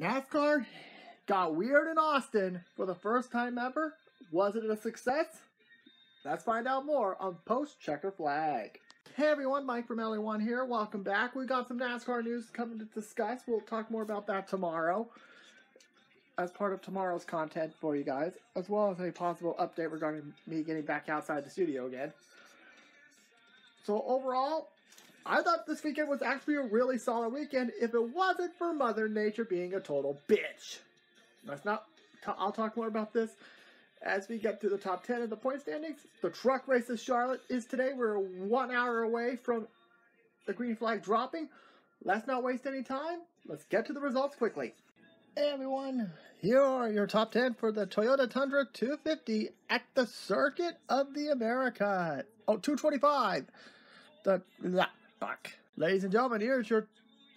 NASCAR got weird in Austin for the first time ever. Was it a success? Let's find out more on Post Checker Flag. Hey everyone, Mike from LA1 here. Welcome back. We got some NASCAR news coming to discuss. We'll talk more about that tomorrow as part of tomorrow's content for you guys, as well as a possible update regarding me getting back outside the studio again. So overall, I thought this weekend was actually a really solid weekend if it wasn't for Mother Nature being a total bitch. Let's not. I'll talk more about this as we get to the top 10 of the point standings. The truck race of Charlotte is today. We're one hour away from the green flag dropping. Let's not waste any time. Let's get to the results quickly. Hey everyone, here are your top 10 for the Toyota Tundra 250 at the Circuit of the Americas. Oh, 225. The, Ladies and gentlemen, here's your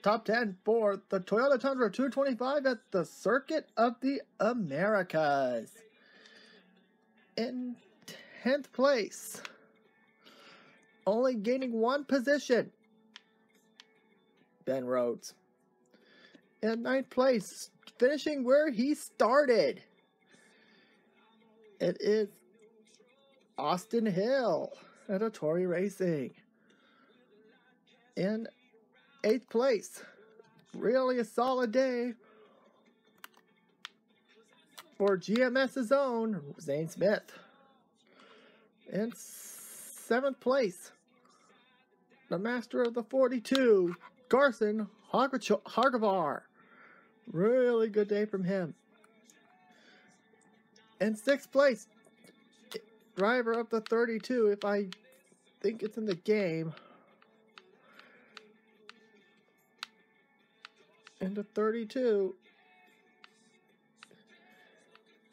top 10 for the Toyota Tundra 225 at the Circuit of the Americas. In 10th place, only gaining one position, Ben Rhodes. In ninth place, finishing where he started, it is Austin Hill at Hattori Racing in eighth place. Really a solid day for GMS's own Zane Smith. In seventh place, the master of the 42, Carson Hocevar. Really good day from him. In sixth place, driver of the 32, if I think it's in the game, into 32.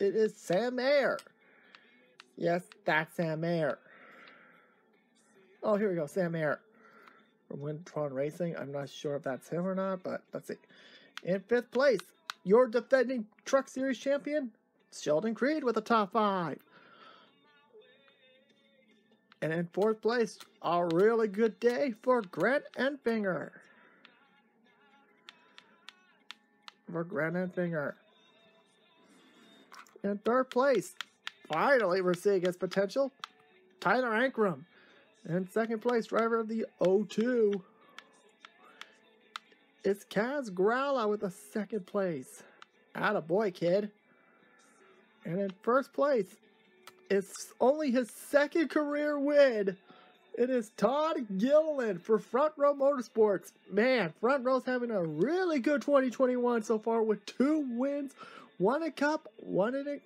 It is Sam Mayer. Yes, that's Sam Mayer. Oh, here we go, Sam Mayer from Wintron Racing. I'm not sure if that's him or not, but let's see. In fifth place, your defending Truck Series champion, Sheldon Creed with a top five. And in fourth place, a really good day for Grant Enfinger. Granite Finger. In third place, finally we're seeing his potential, Tyler Ankrum. In second place, driver of the O2, it's Kaz Grala with the second place. Atta boy, kid. And in first place, it's only his second career win it is Todd Gilliland for Front Row Motorsports. Man, Front Row's having a really good 2021 so far with two wins, one a Cup, one in a,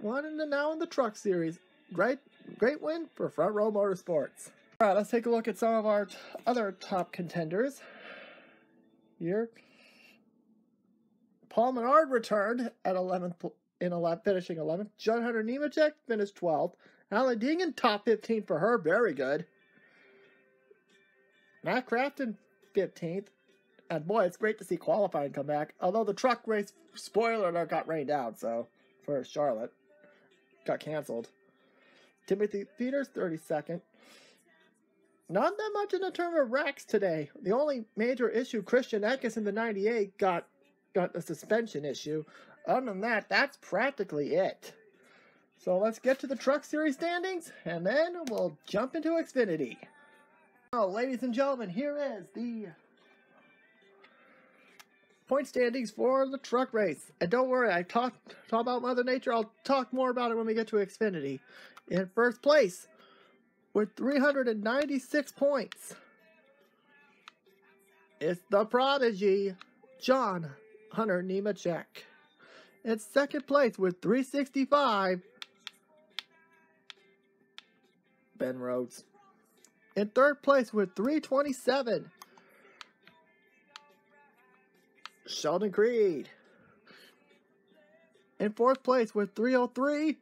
one in the now in the Truck Series. Great, great win for Front Row Motorsports. All right, let's take a look at some of our other top contenders here. Paul Menard returned at 11th in 11th, finishing 11th. John Hunter Nemechek finished 12th. Alan Deegan top 15 for her, very good. Matt Crafton, 15th. And boy, it's great to see qualifying come back. Although the truck race, spoiler alert, got rained out, so for Charlotte, got canceled. Timothy Peters, 32nd. Not that much in the term of wrecks today. The only major issue, Christian Eckes in the 98 got got a suspension issue. Other than that, that's practically it. So let's get to the Truck Series standings, and then we'll jump into Xfinity. Oh, ladies and gentlemen, here is the point standings for the truck race. And don't worry, I talked talk about Mother Nature. I'll talk more about it when we get to Xfinity. In first place, with 396 points, it's the prodigy, John Hunter Nemechek. In second place with 365, Ben Rhodes. In third place with 327, Sheldon Creed. In fourth place with 303,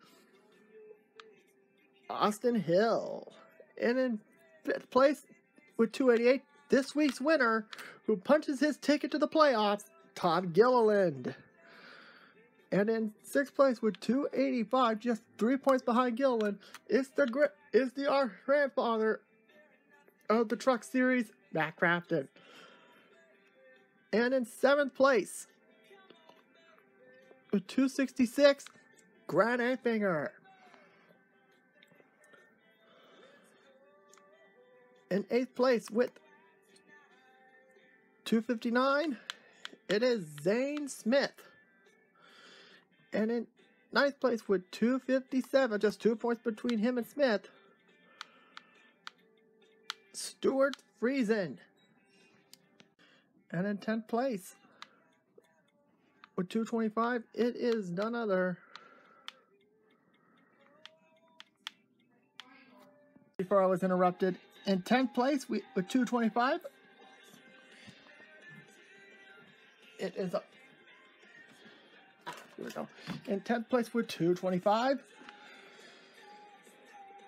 Austin Hill. And in fifth place with 288, this week's winner, who punches his ticket to the playoffs, Todd Gilliland. And in sixth place with 285, just three points behind Gilliland, is the is the our grandfather of the Truck Series, Matt Crafton. And in seventh place, with 266, Grant Enfinger. In eighth place with 259, it is Zane Smith. And in ninth place with 257, just two points between him and Smith, Stewart Friesen. And in 10th place with 225, it is none other. Before I was interrupted, in 10th place we, with 225, it is a. Here we go. In 10th place with 225,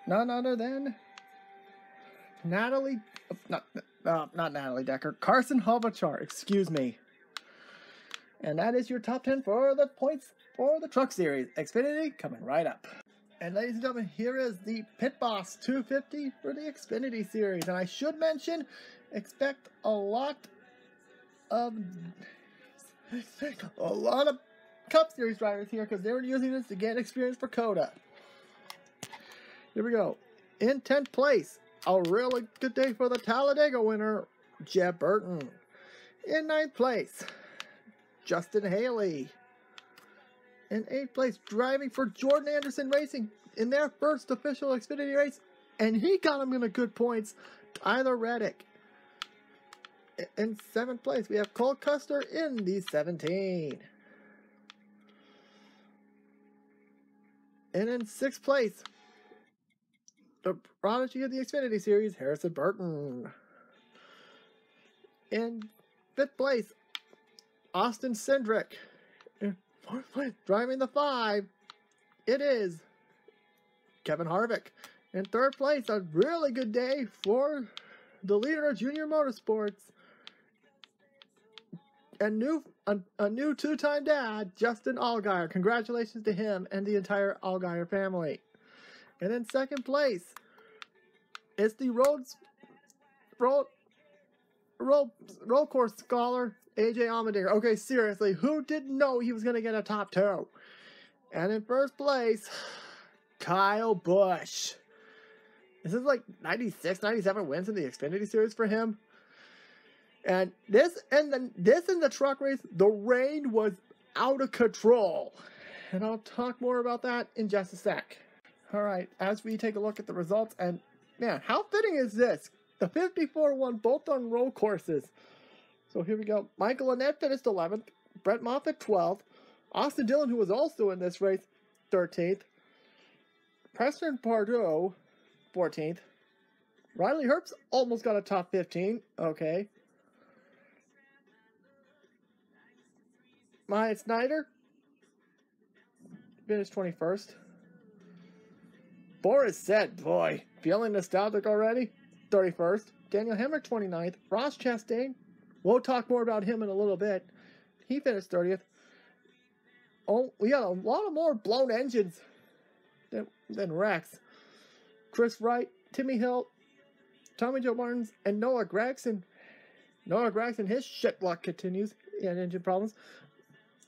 none other than Natalie, not, uh, not Natalie Decker, Carson Hocevar, excuse me. And that is your top 10 for the points for the Truck Series. Xfinity coming right up. And ladies and gentlemen, here is the Pit Boss 250 for the Xfinity Series. And I should mention, expect a lot of a lot of Cup Series drivers here because they were using this to get experience for COTA. Here we go. In 10th place, a really good day for the Talladega winner, Jeb Burton. In ninth place, Justin Haley. In eighth place, driving for Jordan Anderson Racing in their first official Xfinity race, and he got him in a good points, Tyler Reddick. In seventh place, we have Cole Custer in the 17. And in sixth place, the prodigy of the Xfinity Series, Harrison Burton. In fifth place, Austin Cindric. In fourth place, driving the five, it is Kevin Harvick. In third place, a really good day for the leader of Junior Motorsports. A new, a, a new two-time dad, Justin Allgaier. Congratulations to him and the entire Allgaier family. And in second place, it's the roads road road road course scholar AJ Allmendinger. Okay, seriously, who didn't know he was gonna get a top two? And in first place, Kyle Busch. This is like 96, 97 wins in the Xfinity Series for him. And this and the this in the truck race, the rain was out of control. And I'll talk more about that in just a sec. All right, as we take a look at the results, and man, how fitting is this? The 54 won both on roll courses. So here we go. Michael Annett finished 11th, Brett Moffitt 12th, Austin Dillon, who was also in this race, 13th, Preston Pardo, 14th, Riley Herbst almost got a top 15. Okay. Myatt Snider finished 21st. Boris Said, boy, feeling nostalgic already? 31st. Daniel Hemric, 29th. Ross Chastain, we'll talk more about him in a little bit. He finished 30th. Oh, we got a lot of more blown engines than, than wrecks. Chris Wright, Timmy Hill, Tommy Joe Martins, and Noah Gragson. Noah Gragson, his shit luck continues. He had engine problems.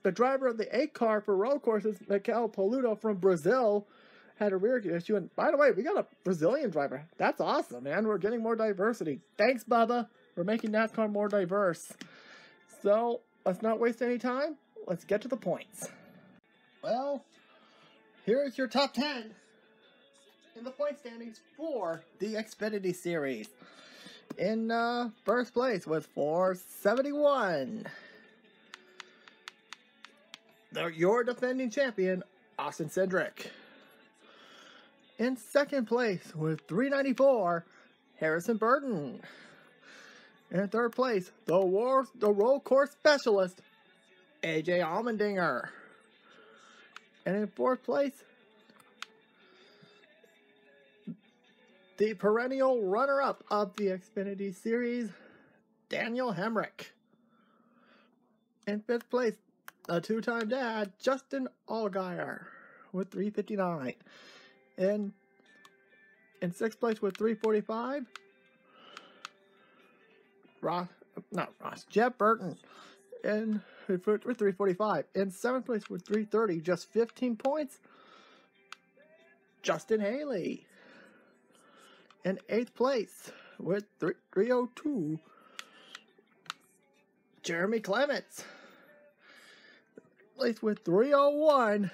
The driver of the A car for road courses, Miguel Paludo from Brazil, had a rear issue. And by the way, we got a Brazilian driver. That's awesome, man. We're getting more diversity. Thanks, Bubba. We're making NASCAR more diverse. So let's not waste any time. Let's get to the points. Well, here's your top 10 in the point standings for the Xfinity Series. In uh, first place was 471. The, your defending champion, Austin Cindric. In second place with 394, Harrison Burton. In third place, the war, the roll course specialist, AJ Allmendinger. And in fourth place, the perennial runner-up of the Xfinity Series, Daniel Hemric. In fifth place, a two-time dad, Justin Allgaier, with 359. And in sixth place with 345, Ross, not Ross, Jeb Burton. In for 345. In seventh place with 330, just 15 points. Justin Haley. In eighth place with 302, Jeremy Clements. Place with 301,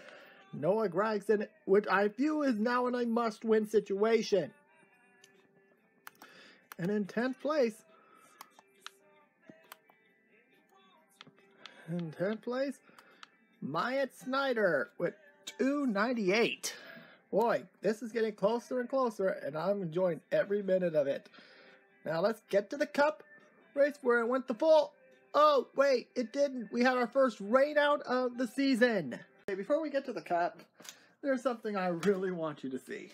Noah Gragson, which I view is now in a must-win situation. And in 10th place, in 10th place, Myatt Snider with 298. Boy, this is getting closer and closer, and I'm enjoying every minute of it. Now let's get to the cup race where it went the full. Oh, wait, it didn't. We had our first rain out of the season. Before we get to the cup, there's something I really want you to see.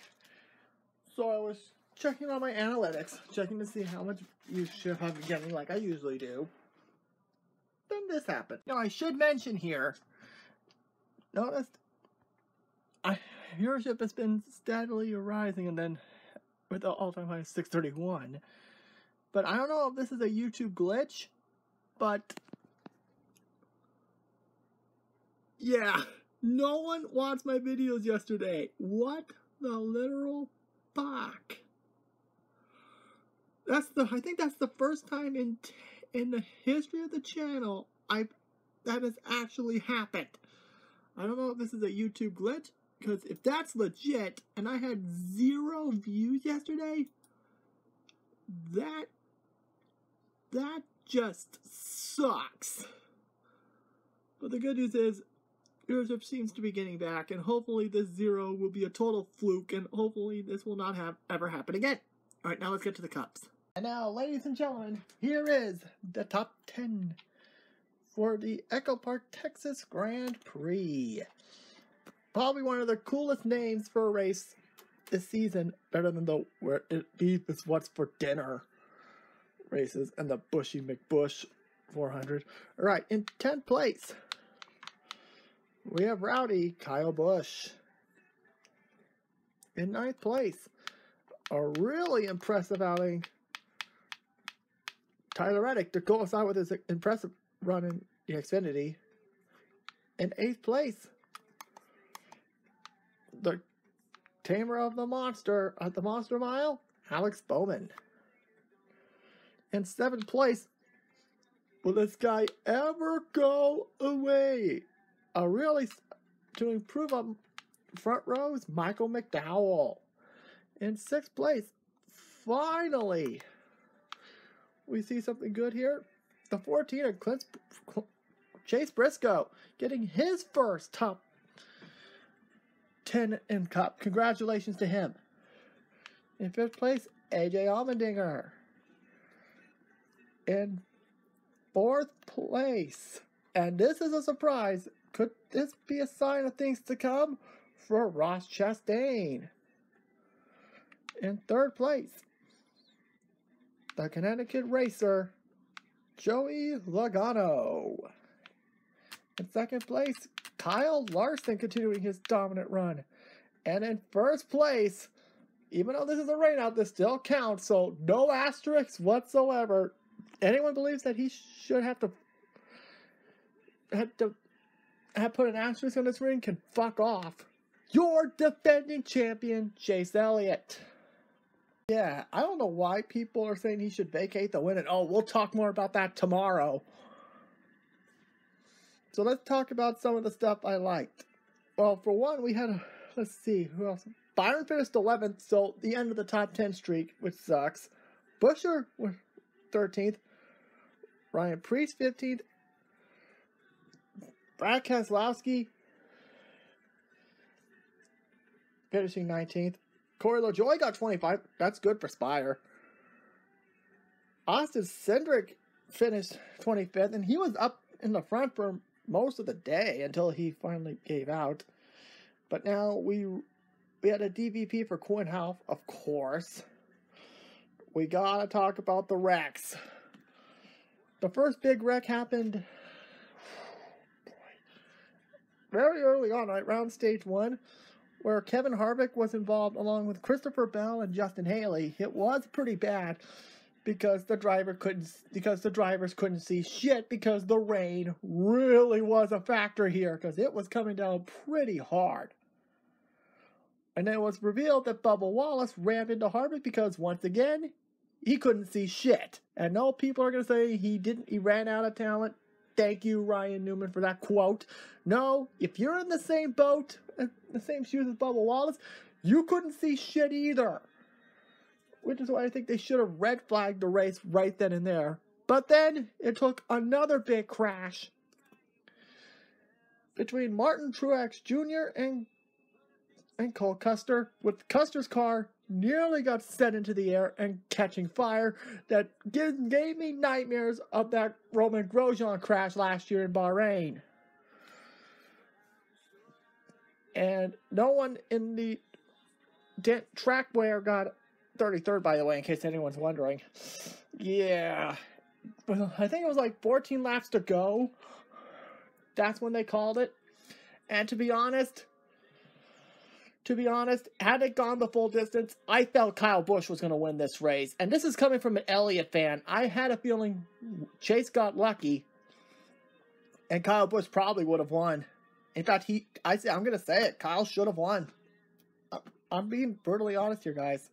So I was checking on my analytics, checking to see how much viewership been getting like I usually do. Then this happened. Now I should mention here, notice I, viewership has been steadily rising and then with the all-time high 631. But I don't know if this is a YouTube glitch, but yeah, no one watched my videos yesterday. What the literal fuck? That's the I think that's the first time in in the history of the channel I that has actually happened. I don't know if this is a YouTube glitch because if that's legit and I had zero views yesterday, that that just sucks. But the good news is viewership seems to be getting back and hopefully this zero will be a total fluke and hopefully this will not have ever happen again. Alright, now let's get to the cups. And now, ladies and gentlemen, here is the top 10 for the Echo Park, Texas Grand Prix. Probably one of the coolest names for a race this season, better than the where it beef is what's for dinner races and the Bushy McBush 400. All right, in 10th place, we have Rowdy Kyle Busch. In ninth place, a really impressive outing Tyler Reddick to go aside with his impressive run in the Xfinity. In eighth place, the tamer of the monster at the Monster Mile, Alex Bowman. In seventh place, will this guy ever go away? A really to improve on front rows, Michael McDowell. In sixth place, finally, we see something good here. The 14 of Clint, Chase Briscoe getting his first top 10 in Cup. Congratulations to him. In fifth place, AJ Allmendinger. In fourth place, and this is a surprise, could this be a sign of things to come for Ross Chastain? In third place, the Connecticut racer, Joey Logano. In second place, Kyle Larson continuing his dominant run. And in first place, even though this is a rainout, this still counts, so no asterisks whatsoever. Anyone believes that he should have to have to have put an asterisk on this ring can fuck off. Your defending champion, Chase Elliott. Yeah, I don't know why people are saying he should vacate the win. And oh, we'll talk more about that tomorrow. So let's talk about some of the stuff I liked. Well, for one, we had a, let's see, who else? Byron finished 11th, so the end of the top 10 streak, which sucks. Buescher was 13th. Ryan Preece 15th. Brad Keselowski finishing 19th. Corey LaJoie got 25. That's good for Spire. Austin Cindric finished 25th, and he was up in the front for most of the day until he finally gave out. But now we we had a DVP for Quin Houff, of course. We gotta talk about the wrecks. The first big wreck happened very early on, right around stage one where Kevin Harvick was involved along with Christopher Bell and Justin Haley. It was pretty bad. because the driver couldn't because the drivers couldn't see shit because the rain really was a factor here because it was coming down pretty hard. And it was revealed that Bubba Wallace rammed into Harvick because once again he couldn't see shit. And no people are gonna say he didn't he ran out of talent. Thank you, Ryan Newman, for that quote. No, if you're in the same boat, uh, the same shoes as Bubba Wallace, you couldn't see shit either. Which is why I think they should have red flagged the race right then and there. But then it took another big crash between Martin Truex Jr. and and Cole Custer, with Custer's car nearly got set into the air and catching fire that gave, gave me nightmares of that Romain Grosjean crash last year in Bahrain. And no one in the track wear got 33rd, by the way, in case anyone's wondering. Yeah. I think it was like 14 laps to go. That's when they called it. And to be honest, to be honest, had it gone the full distance, I felt Kyle Busch was going to win this race. And this is coming from an Elliott fan. I had a feeling Chase got lucky, and Kyle Busch probably would have won. In fact, he, I say, I'm going to say it. Kyle should have won. I'm being brutally honest here, guys.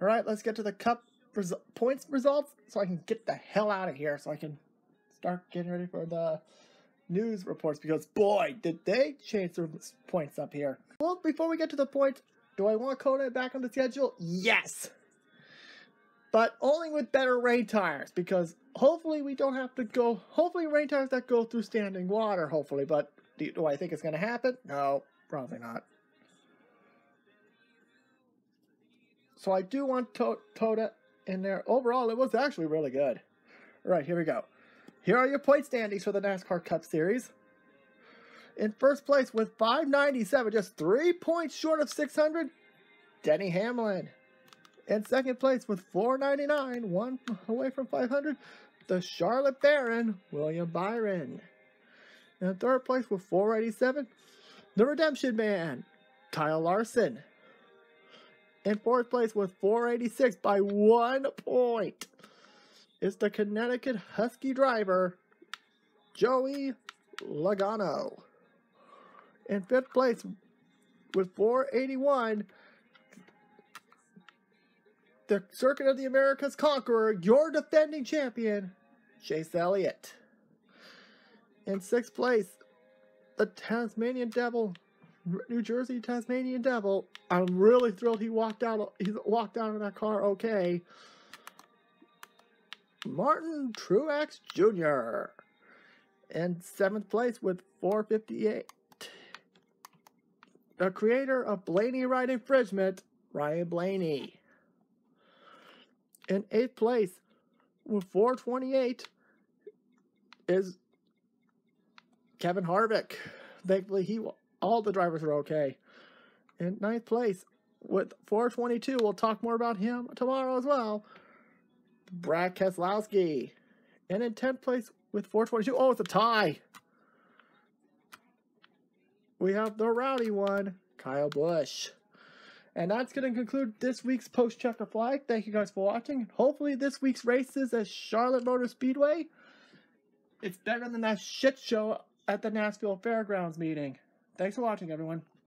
All right, let's get to the Cup resu points results so I can get the hell out of here, so I can start getting ready for the news reports because boy, did they change their points up here. Well, before we get to the point, do I want COTA back on the schedule? Yes! But only with better rain tires because hopefully we don't have to go, hopefully rain tires that go through standing water, hopefully, but do, do I think it's going to happen? No, probably not. So I do want to Toda in there. Overall, it was actually really good. All right, here we go. Here are your point standings for the NASCAR Cup Series. In first place with 597, just three points short of 600, Denny Hamlin. In second place with 499, one away from 500, the Charlotte Baron, William Byron. In third place with 487, the Redemption Man, Kyle Larson. In fourth place with 486 by one point, is the Connecticut Husky driver, Joey Logano. In fifth place with 481, the Circuit of the Americas conqueror, your defending champion, Chase Elliott. In sixth place, the Tasmanian Devil, New Jersey Tasmanian Devil. I'm really thrilled he walked out. He walked out of that car okay. Martin Truex Jr. In seventh place with 458. The creator of Blaney Right Infringement, Ryan Blaney. In eighth place with 428 is Kevin Harvick. Thankfully, he all the drivers are okay. In ninth place with 422, we'll talk more about him tomorrow as well. Brad Keselowski. And in 10th place with 422, oh, it's a tie. We have the rowdy one, Kyle Busch. And that's going to conclude this week's Post Checker Flag. Thank you guys for watching. Hopefully this week's races at Charlotte Motor Speedway, it's better than that shit show at the Nashville Fairgrounds meeting. Thanks for watching, everyone.